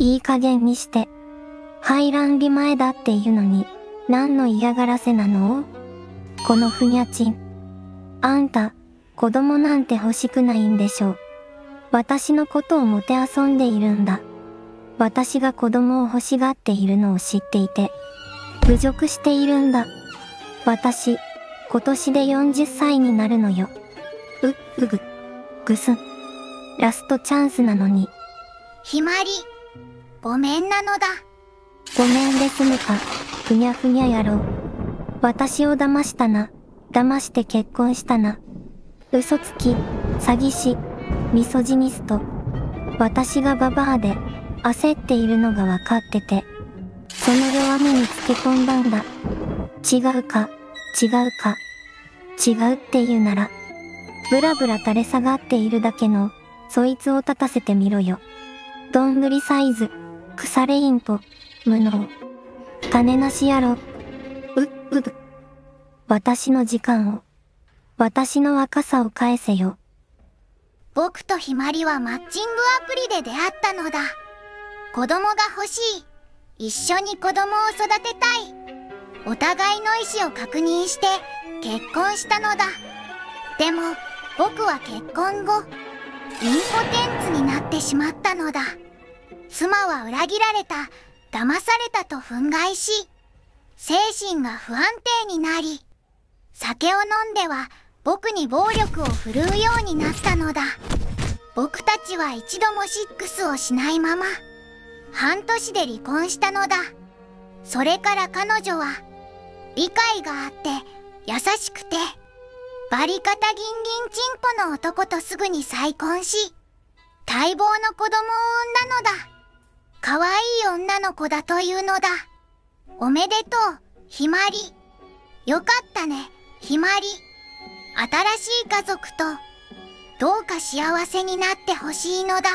いい加減にして。排卵日前だっていうのに、何の嫌がらせなの？このふにゃちん。あんた、子供なんて欲しくないんでしょう。私のことをもてあそんでいるんだ。私が子供を欲しがっているのを知っていて、侮辱しているんだ。私、今年で40歳になるのよ。う、うぐ、ぐすん。ラストチャンスなのに。ひまり、ごめんなのだ。ごめんで済むか、ふにゃふにゃ野郎。私を騙したな。騙して結婚したな。嘘つき、詐欺師、ミソジニスト。私がババアで、焦っているのが分かってて。その弱みにつけ込んだんだ。違うか、違うか。違うって言うなら、ブラブラ垂れ下がっているだけの、そいつを立たせてみろよ。どんぐりサイズ、腐れインポ、無能。種なし野郎。う、うぶ。私の時間を。私の若さを返せよ。僕とひまりはマッチングアプリで出会ったのだ。子供が欲しい。一緒に子供を育てたい。お互いの意思を確認して結婚したのだ。でも僕は結婚後、インポテンツになってしまったのだ。妻は裏切られた、騙されたと憤慨し、精神が不安定になり、酒を飲んでは僕に暴力を振るうようになったのだ。僕たちは一度もシックスをしないまま、半年で離婚したのだ。それから彼女は、理解があって、優しくて、バリカタギンギンチンポの男とすぐに再婚し、待望の子供を産んだのだ。可愛い女の子だというのだ。おめでとう、ひまり。よかったね、ひまり。新しい家族と、どうか幸せになってほしいのだ。